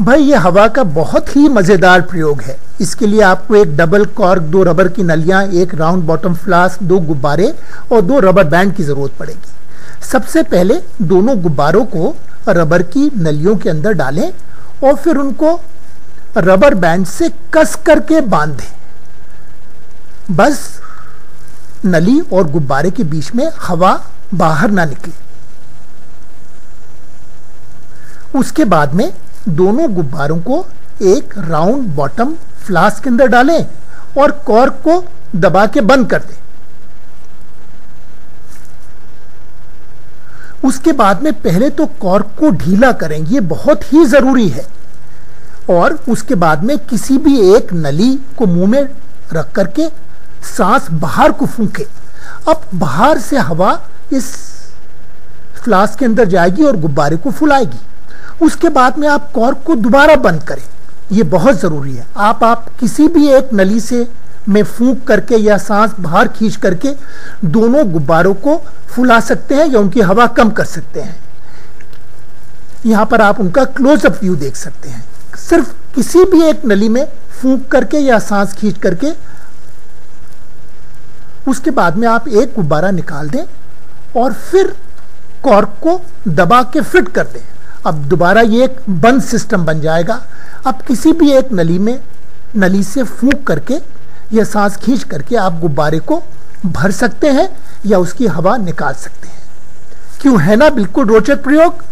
भाई, ये हवा का बहुत ही मज़ेदार प्रयोग है। इसके लिए आपको एक डबल कॉर्क, दो रबर की नलियाँ, एक राउंड बॉटम फ्लास्क, दो गुब्बारे और दो रबर बैंड की ज़रूरत पड़ेगी। सबसे पहले दोनों गुब्बारों को रबर की नलियों के अंदर डालें और फिर उनको रबर बैंड से कस करके बाँध। बस नली और गुब्बारे के बीच में हवा बाहर ना निकले। उसके बाद में दोनों गुब्बारों को एक राउंड बॉटम फ्लास्क के अंदर डालें और कॉर्क को दबा के बंद कर दें। उसके बाद में पहले तो कॉर्क को ढीला करें, ये बहुत ही ज़रूरी है। और उसके बाद में किसी भी एक नली को मुँह में रख करके सांस बाहर को फूके। अब बाहर से हवा इस फ्लास्क के अंदर जाएगी और गुब्बारे को फुलाएगी। उसके बाद में आप कॉर्क को दोबारा बंद करें। ये बहुत ज़रूरी है। आप आप किसी भी एक नली से में फूंक करके या सांस बाहर खींच करके दोनों गुब्बारों को फुला सकते हैं या उनकी हवा कम कर सकते हैं। यहाँ पर आप उनका क्लोजअप व्यू देख सकते हैं। सिर्फ़ किसी भी एक नली में फूंक करके या सांस खींच करके उसके बाद में आप एक गुब्बारा निकाल दें और फिर कॉर्क को दबा के फिट कर दें। अब दोबारा ये एक बंद सिस्टम बन जाएगा। अब किसी भी एक नली में, नली से फूंक करके या सांस खींच करके आप गुब्बारे को भर सकते हैं या उसकी हवा निकाल सकते हैं। क्यों? है ना? बिल्कुल रोचक प्रयोग।